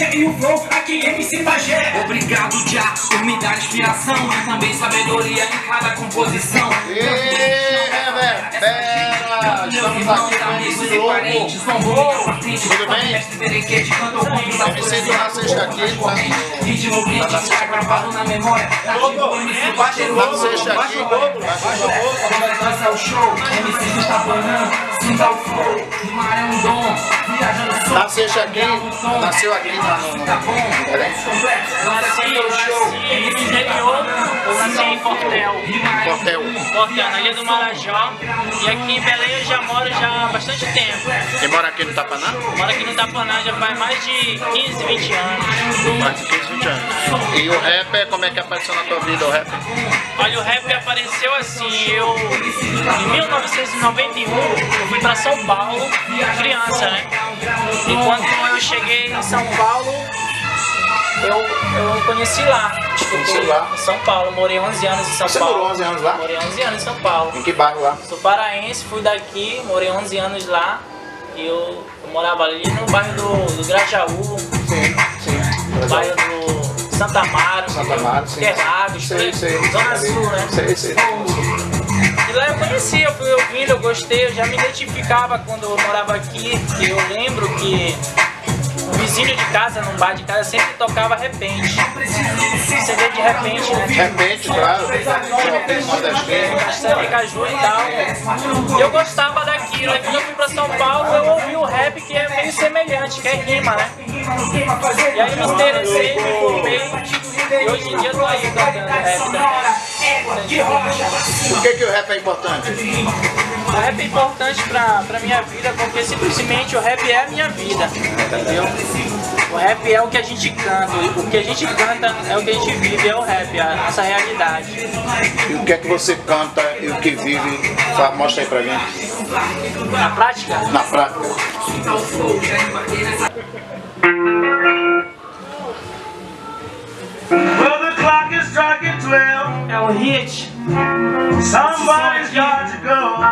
aí o flow, aqui MC Pajé. Obrigado, já, por me dar inspiração. Também sabedoria em cada composição. Ê, reverbera! Estamos aqui com MC Lobo. Tudo bem? MC do Nasceste aqui, tá? Ritmo tá gravado na memória. Ativo MC Baixo Nasceste aqui, Começa o show, MC do tá banando, sinta o flow. Rimar é um dom, viajando só. Nasceste aqui, nasceu aqui, tá no... Tá bom? Peraí. Nasci o show, no interior, eu nasci em Portel. Portel. Portel, na Ilha do Marajó. E aqui em Belém eu já moro já há bastante tempo. Quem mora aqui no Tapaná? Moro aqui no Tapaná já faz mais de 15, 20 anos. Mais de 15, 20 anos. E o rap, como é que apareceu na tua vida o rap? Olha, o rap apareceu assim, eu em 1991 eu fui pra São Paulo, criança, né? E quando eu cheguei em São Paulo, eu, eu conheci lá. Conheci lá? em São Paulo, morei 11 anos em São Você Paulo. morou 11 anos lá? Morei 11 anos em São Paulo. Em que bairro lá? Sou paraense, fui daqui, morei 11 anos lá. E eu, eu morava ali no bairro do, do Grajaú, Sim, sim. no bairro do Santa Amaro, Santa Amaro, sim. Interlagos, Sei, sei. Zona Ali. Sul, né? Sei, sei. E lá eu conhecia, eu fui ouvindo, eu gostei, eu já me identificava quando eu morava aqui, eu lembro que o vizinho de casa, num bar de casa, sempre tocava repente. CD de repente, né? Repente, claro. Castanha, caju e tal. Eu gostava daquilo. Quando eu fui pra São Paulo, eu ouvi o rap que é meio semelhante, que é rima, né? E aí me interessei. E hoje em dia eu tô aí cantando rap também. Por que, que o rap é importante? O rap é importante pra, pra minha vida porque simplesmente o rap é a minha vida, entendeu? O rap é o que a gente canta, o que a gente canta é o que a gente vive, é o rap, é a nossa realidade. E o que é que você canta e o que vive? Fala, Mostra aí pra gente. Na prática, Na prática. Well, the clock is striking 12. é o hit, Somebody's got to go.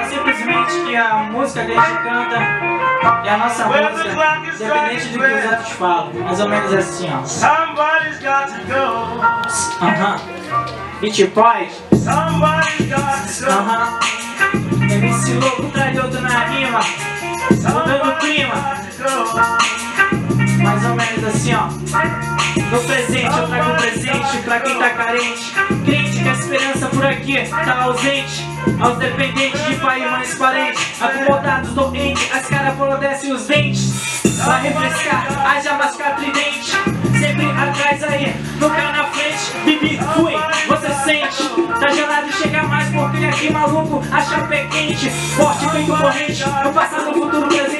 é simplesmente que a música que a gente canta é a nossa música, independente do que os outros falam. Mais ou menos assim, ó. Somebody's got to go. Aham. Beat Boy, Somebody's got to go. aham. MC Louco traz outro na rima, mudando o clima. Mais ou menos assim, ó. No presente, eu trago um presente pra quem tá carente. Crente que a esperança por aqui tá ausente. Aos dependentes de pai e mães parentes. Acomodados, doentes, as caras descem os dentes. Pra refrescar, haja mascar tridente. Sempre atrás aí, nunca na frente. Bibi, fui, você sente. Tá gelado e chega mais porque aqui maluco, a chapa é quente. Forte feito corrente, no passado, no futuro, presente.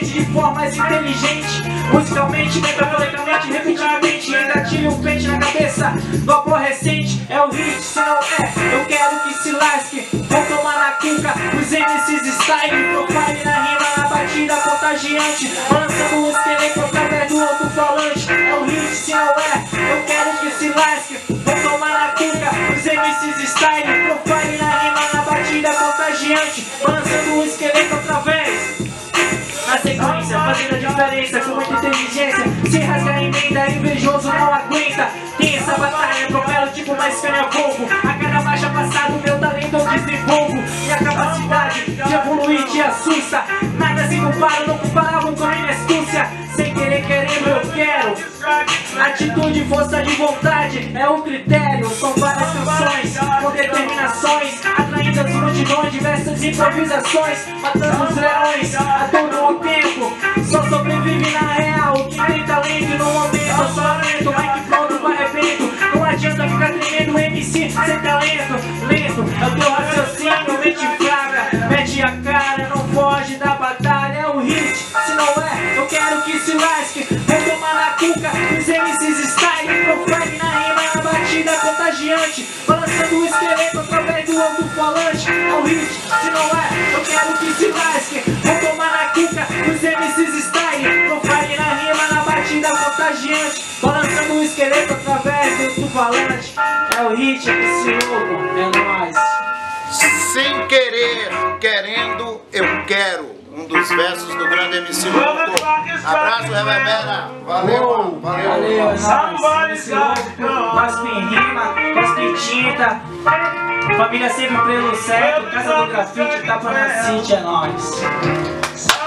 De forma mais inteligente. Musicalmente, metaforicamente, repetidamente. Engatilha um pente na cabeça do aborrecente. É o hit, se não é, eu quero que se lasque. Vou tomar na cuca, os MCs style. Profile na rima, na batida contagiante. Lançando o esqueleto através do outro falante. É o hit, se não é, eu quero que se lasque. Vou tomar na cuca, os MCs style. Fazendo a diferença com muita inteligência. Se rasgar emenda, invejoso não aguenta. Tem essa batalha, atropelo tipo mais canha fogo. A cada marcha passada, meu talento eu desenvolvo. Minha capacidade de evoluir te assusta. Nada se compara, não comparavam com a minha astúcia. Sem querer, querendo, eu quero. Atitude, força de vontade é o critério. São várias canções com determinações, atraindo as multidões, diversas improvisações, matando os leões a todo o tempo. Balançando o esqueleto através do alto-falante. É o hit, se não é, eu quero que se lasque. Vou tomar na cuca, os MCs style. Profile na rima, na batida contagiante. Balançando o esqueleto através do alto-falante. É o hit, esse louco, é nóis. Sem querer, querendo, eu quero. Um dos versos do grande MC Lobo. Reverbera. Valeu, mano. Valeu. Valeu. Somebody's got. Família sempre pelo certo, casa do grafite, tapa na city, é nóis.